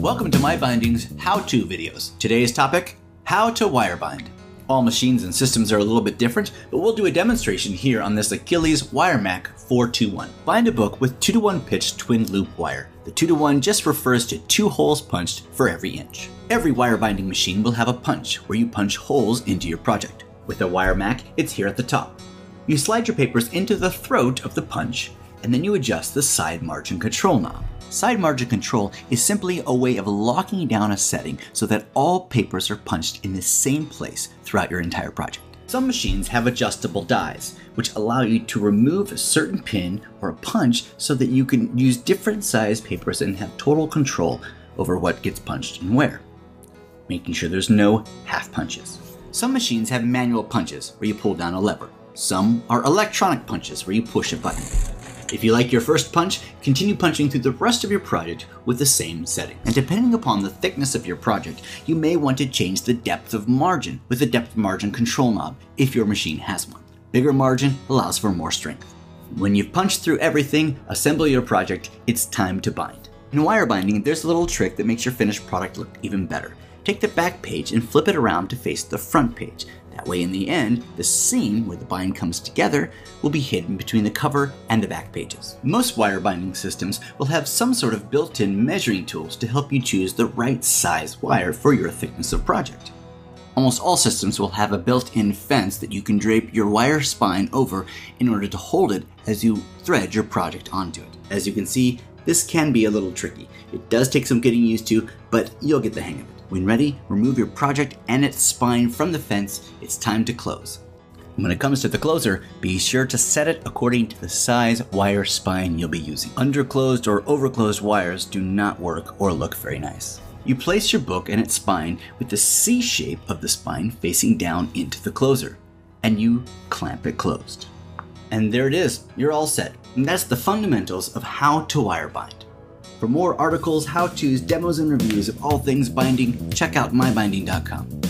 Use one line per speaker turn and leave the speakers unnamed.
Welcome to My Binding's how-to videos. Today's topic, how to wire bind. All machines and systems are a little bit different, but we'll do a demonstration here on this Akiles WireMac 421. Bind a book with 2 to 1 pitch twin loop wire. The 2 to 1 just refers to two holes punched for every inch. Every wire binding machine will have a punch where you punch holes into your project. With a WireMac, it's here at the top. You slide your papers into the throat of the punch, and then you adjust the side margin control knob. Side margin control is simply a way of locking down a setting so that all papers are punched in the same place throughout your entire project. Some machines have adjustable dies, which allow you to remove a certain pin or a punch so that you can use different size papers and have total control over what gets punched and where, making sure there's no half punches. Some machines have manual punches where you pull down a lever. Some are electronic punches where you push a button. If you like your first punch, continue punching through the rest of your project with the same setting. And depending upon the thickness of your project, you may want to change the depth of margin with the depth margin control knob if your machine has one. Bigger margin allows for more strength. When you've punched through everything, assemble your project, it's time to bind. In wire binding, there's a little trick that makes your finished product look even better. Take the back page and flip it around to face the front page. That way, in the end, the seam where the bind comes together will be hidden between the cover and the back pages. Most wire binding systems will have some sort of built-in measuring tools to help you choose the right size wire for your thickness of project. Almost all systems will have a built-in fence that you can drape your wire spine over in order to hold it as you thread your project onto it. As you can see, this can be a little tricky. It does take some getting used to, but you'll get the hang of it. When ready, remove your project and its spine from the fence. It's time to close. When it comes to the closer, be sure to set it according to the size wire spine you'll be using. Underclosed or overclosed wires do not work or look very nice. You place your book and its spine with the C shape of the spine facing down into the closer, and you clamp it closed. And there it is, you're all set. And that's the fundamentals of how to wire bind. For more articles, how-tos, demos, and reviews of all things binding, check out mybinding.com.